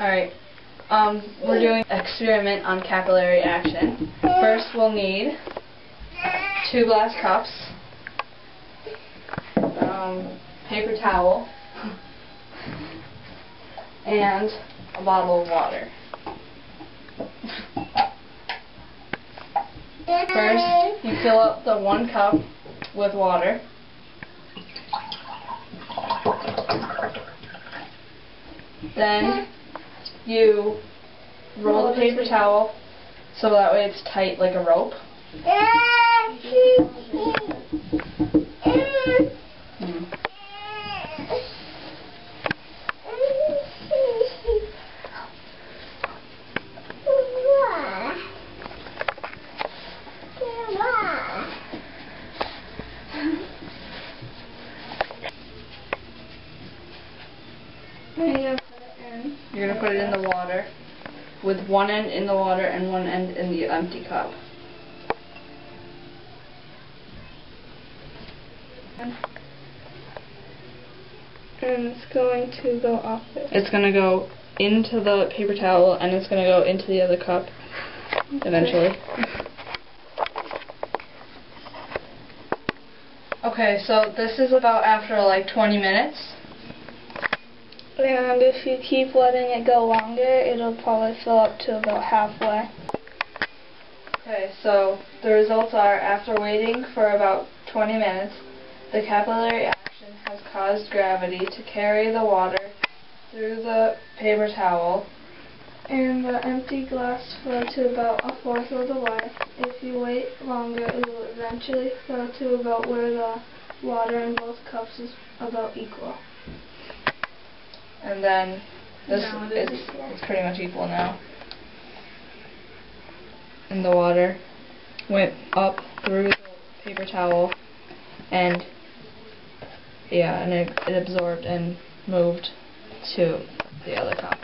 Alright, um, we're doing experiment on capillary action. First we'll need two glass cups, um, paper towel, and a bottle of water. First, you fill up the one cup with water. Then you roll the paper towel so that way it's tight like a rope. Hmm. Hmm. You're going to put it in the water with one end in the water and one end in the empty cup. And it's going to go off it. It's going to go into the paper towel and it's going to go into the other cup eventually. Okay, so this is about after like 20 minutes. And if you keep letting it go longer, it'll probably fill up to about halfway. Okay, so the results are after waiting for about 20 minutes, the capillary action has caused gravity to carry the water through the paper towel. And the empty glass flow to about a fourth of the way. If you wait longer, it will eventually flow to about where the water in both cups is about equal. And then this is it's pretty much equal now. And the water went up through the paper towel and yeah, and it, it absorbed and moved to the other cup.